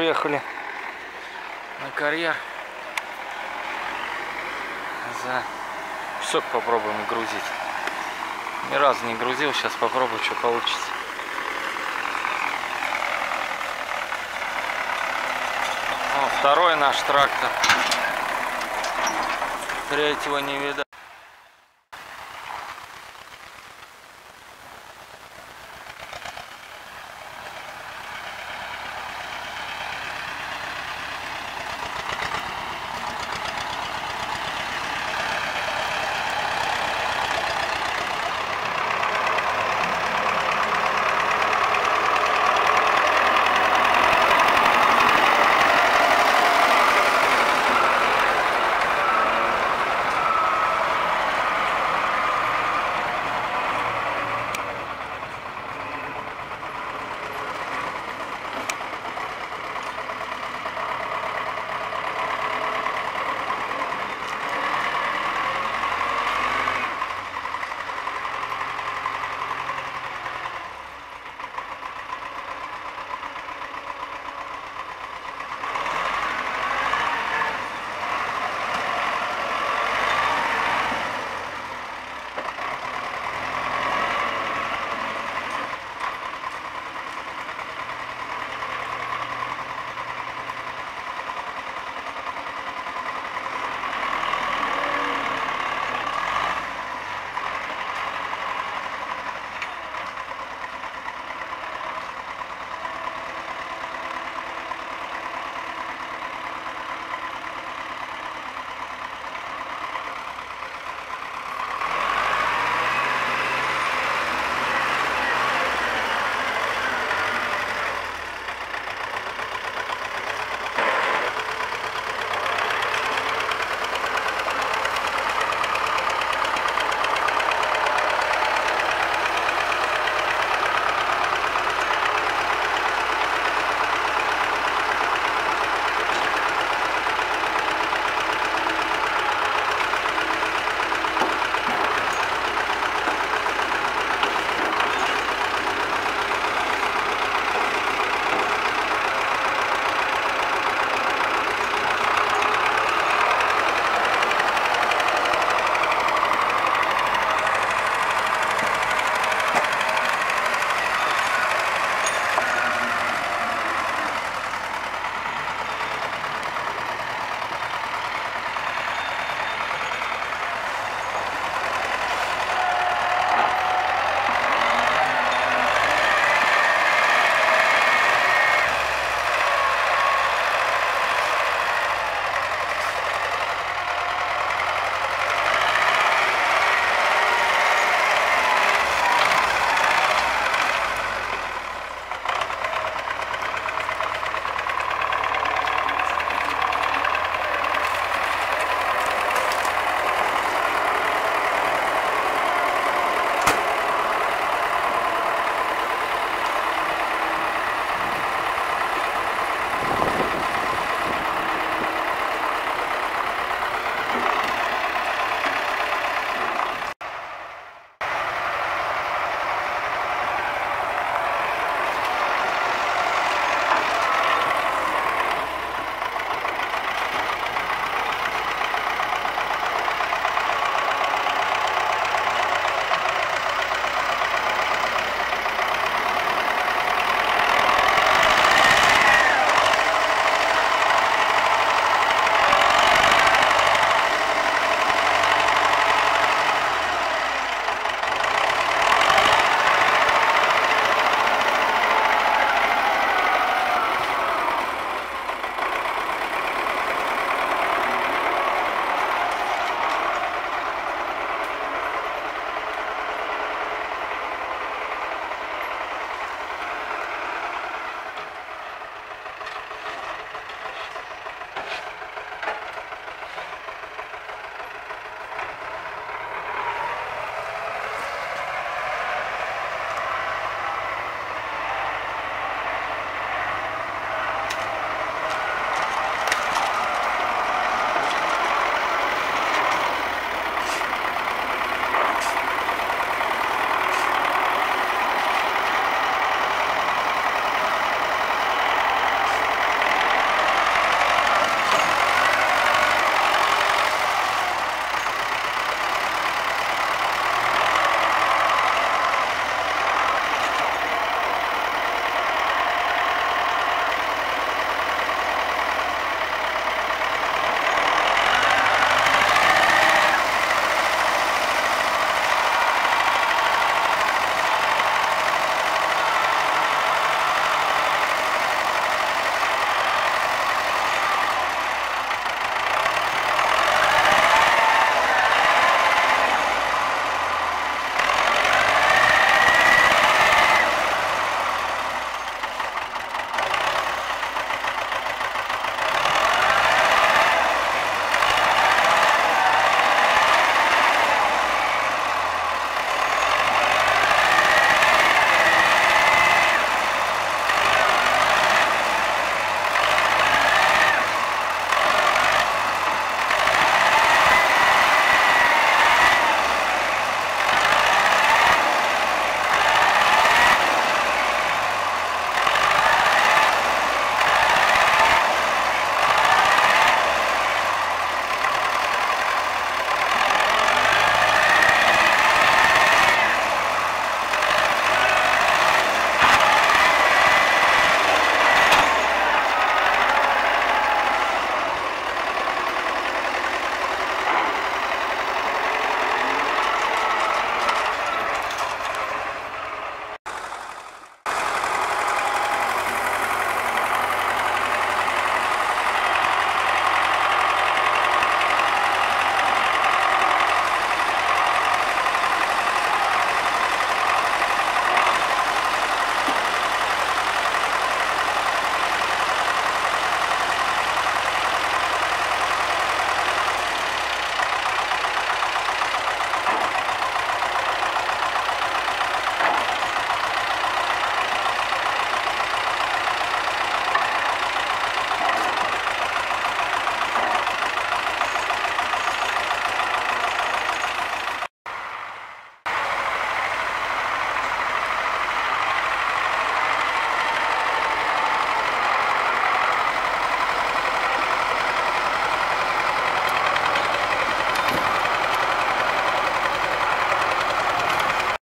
Приехали на карьер. За песок попробуем грузить. Ни разу не грузил, сейчас попробую, что получится. О, второй наш трактор. Третьего не видать.